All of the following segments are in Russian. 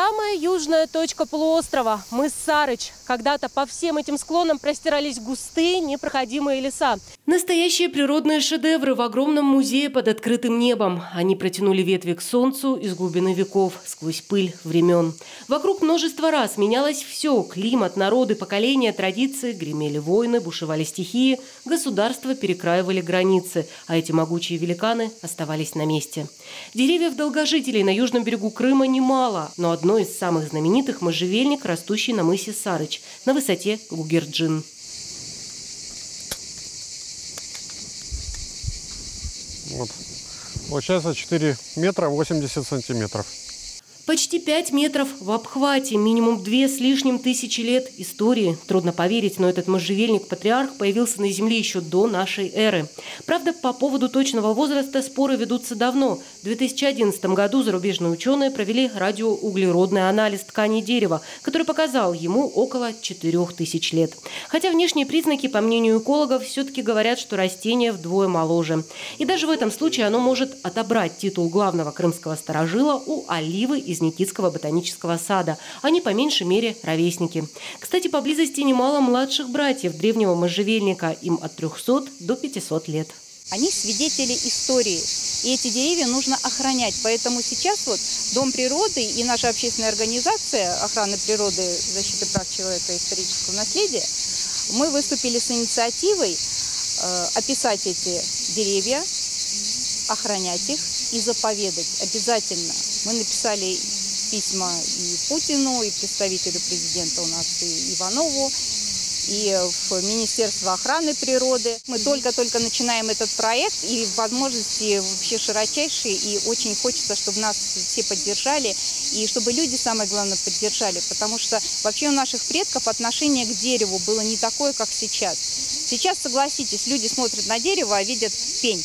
самая южная точка полуострова – мыс Сарыч. Когда-то по всем этим склонам простирались густые, непроходимые леса. Настоящие природные шедевры в огромном музее под открытым небом. Они протянули ветви к солнцу из глубины веков, сквозь пыль времен. Вокруг множество раз менялось все – климат, народы, поколения, традиции. Гремели войны, бушевали стихии, государства перекраивали границы, а эти могучие великаны оставались на месте. Деревьев долгожителей на южном берегу Крыма немало, но одно из самых знаменитых – можжевельник, растущий на мысе Сарыч на высоте Гугерджин. Вот. Получается 4 метра 80 сантиметров. Почти 5 метров в обхвате, минимум две с лишним тысячи лет истории. Трудно поверить, но этот можжевельник-патриарх появился на Земле еще до нашей эры. Правда, по поводу точного возраста споры ведутся давно. В 2011 году зарубежные ученые провели радиоуглеродный анализ ткани дерева, который показал ему около 4000 лет. Хотя внешние признаки, по мнению экологов, все-таки говорят, что растение вдвое моложе. И даже в этом случае оно может отобрать титул главного крымского сторожила у оливы из Никитского ботанического сада. Они по меньшей мере ровесники. Кстати, поблизости немало младших братьев древнего можжевельника. Им от 300 до 500 лет. Они свидетели истории. И эти деревья нужно охранять. Поэтому сейчас вот Дом природы и наша общественная организация охраны природы, защиты прав человека и исторического наследия, мы выступили с инициативой э, описать эти деревья, охранять их и заповедать обязательно. Мы написали письма и Путину, и представителю президента у нас, и Иванову, и в Министерство охраны природы. Мы только-только начинаем этот проект, и возможности вообще широчайшие, и очень хочется, чтобы нас все поддержали, и чтобы люди, самое главное, поддержали, потому что вообще у наших предков отношение к дереву было не такое, как сейчас. Сейчас, согласитесь, люди смотрят на дерево, а видят пень.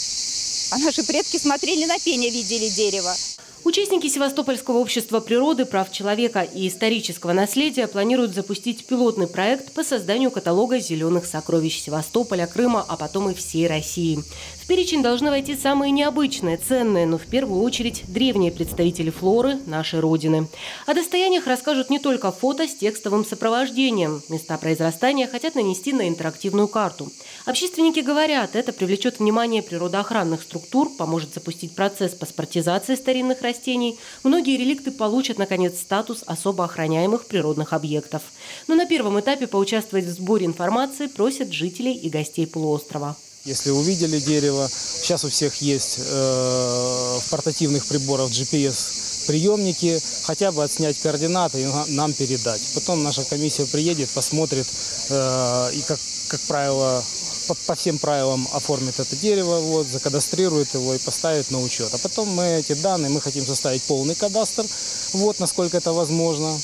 А наши предки смотрели на пень, а видели дерево. Участники Севастопольского общества природы, прав человека и исторического наследия планируют запустить пилотный проект по созданию каталога зеленых сокровищ Севастополя, Крыма, а потом и всей России. В перечень должны войти самые необычные, ценные, но в первую очередь древние представители флоры нашей Родины. О достояниях расскажут не только фото с текстовым сопровождением. Места произрастания хотят нанести на интерактивную карту. Общественники говорят, это привлечет внимание природоохранных структур, поможет запустить процесс паспортизации старинных растений растений, многие реликты получат, наконец, статус особо охраняемых природных объектов. Но на первом этапе поучаствовать в сборе информации просят жителей и гостей полуострова. Если увидели дерево, сейчас у всех есть э, в портативных приборах GPS приемники, хотя бы отснять координаты и нам передать. Потом наша комиссия приедет, посмотрит э, и, как, как правило, по, по всем правилам оформит это дерево, вот, закадастрирует его и поставит на учет. А потом мы эти данные, мы хотим составить полный кадастр, вот, насколько это возможно,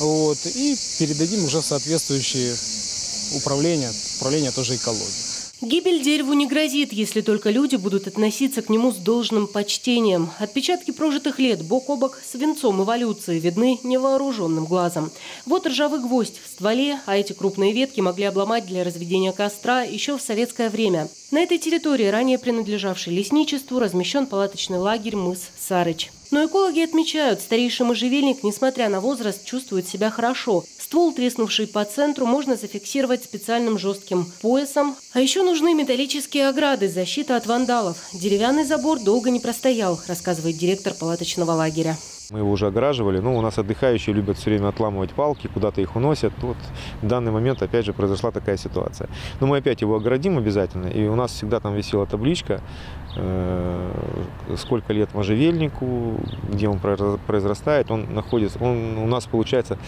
вот, и передадим уже в соответствующие управления, управление тоже экологии. Гибель дереву не грозит, если только люди будут относиться к нему с должным почтением. Отпечатки прожитых лет бок о бок с венцом эволюции видны невооруженным глазом. Вот ржавый гвоздь в стволе, а эти крупные ветки могли обломать для разведения костра еще в советское время. На этой территории, ранее принадлежавшей лесничеству, размещен палаточный лагерь мыс Сарыч. Но экологи отмечают, старейший можжевельник, несмотря на возраст, чувствует себя хорошо. Ствол, треснувший по центру, можно зафиксировать специальным жестким поясом. А еще нужны металлические ограды, защита от вандалов. Деревянный забор долго не простоял, рассказывает директор палаточного лагеря. Мы его уже ограживали. Ну, у нас отдыхающие любят все время отламывать палки, куда-то их уносят. Вот в данный момент, опять же, произошла такая ситуация. Но мы опять его оградим обязательно. И у нас всегда там висела табличка, э, сколько лет можжевельнику, где он произрастает. Он находится, он у нас получается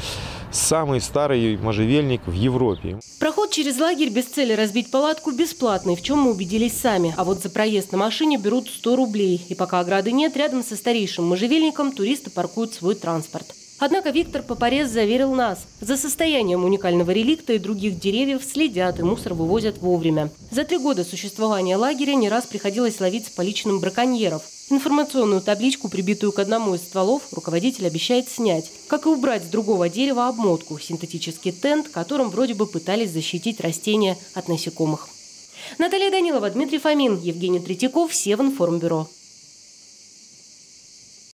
самый старый можжевельник в Европе. Проход через лагерь без цели разбить палатку бесплатный, в чем мы убедились сами. А вот за проезд на машине берут 100 рублей. И пока ограды нет, рядом со старейшим можжевельником туристы паркуют свой транспорт. Однако Виктор Попорез заверил нас, за состоянием уникального реликта и других деревьев следят и мусор вывозят вовремя. За три года существования лагеря не раз приходилось ловить с поличным браконьеров. Информационную табличку, прибитую к одному из стволов, руководитель обещает снять. Как и убрать с другого дерева обмотку, синтетический тент, которым вроде бы пытались защитить растения от насекомых. Наталья Данилова, Дмитрий Фомин, Евгений Третьяков, Севинформбюро.